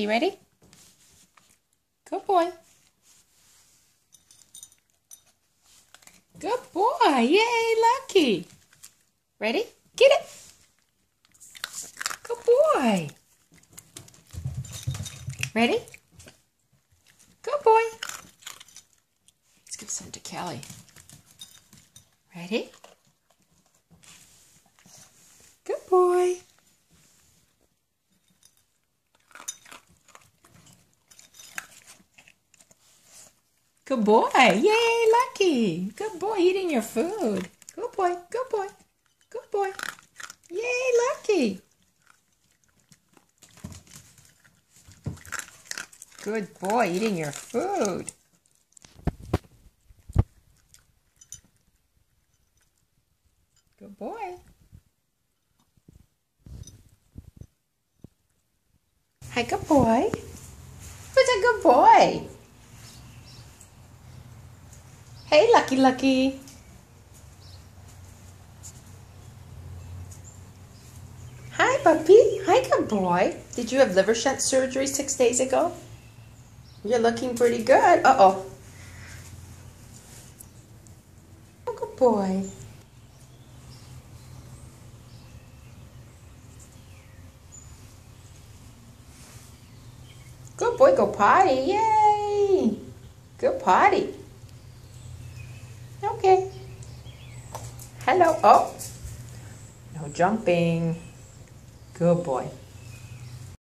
Lucky. Ready? Good boy. Good boy. Yay, Lucky. Ready? Get it. Good boy. Ready? Good boy. Let's give some to Kelly. Ready? Good boy. Good boy. Yay, Lucky. Good boy eating your food. Good boy. Good boy. Good boy. Yay, Lucky. Good boy eating your food. Good boy. Hi, good boy. Who's a good boy? Hey, Lucky Lucky. Hi, puppy. Hi, good boy. Did you have liver shunt surgery six days ago? You're looking pretty good. Uh-oh. Oh, good boy. Good boy, go potty. Yay! Good potty. Okay. Hello. Oh. No jumping. Good boy.